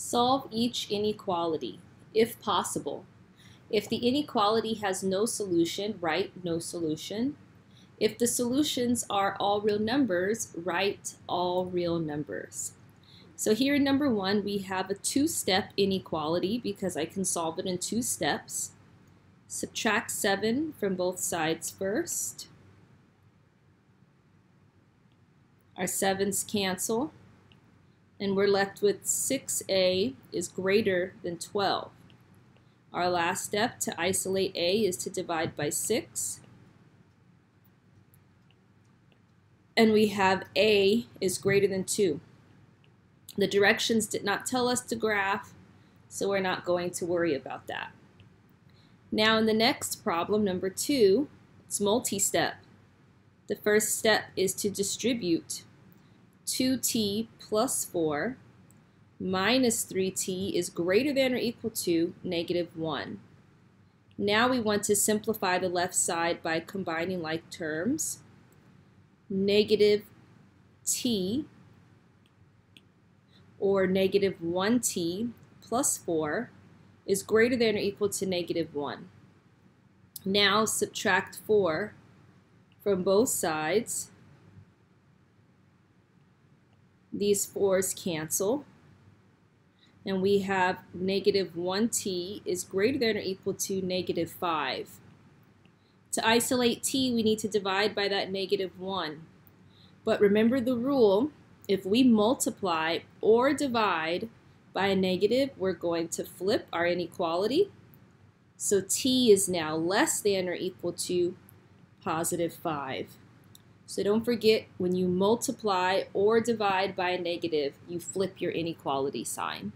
Solve each inequality, if possible. If the inequality has no solution, write no solution. If the solutions are all real numbers, write all real numbers. So here in number one, we have a two-step inequality because I can solve it in two steps. Subtract 7 from both sides first. Our 7's cancel and we're left with 6a is greater than 12. Our last step to isolate a is to divide by 6. And we have a is greater than 2. The directions did not tell us to graph, so we're not going to worry about that. Now in the next problem, number 2, it's multi-step. The first step is to distribute 2t plus 4 minus 3t is greater than or equal to negative 1. Now we want to simplify the left side by combining like terms. Negative t or negative 1t plus 4 is greater than or equal to negative 1. Now subtract 4 from both sides these 4's cancel. And we have negative 1t is greater than or equal to negative 5. To isolate t, we need to divide by that negative 1. But remember the rule, if we multiply or divide by a negative, we're going to flip our inequality. So t is now less than or equal to positive 5. So don't forget, when you multiply or divide by a negative, you flip your inequality sign.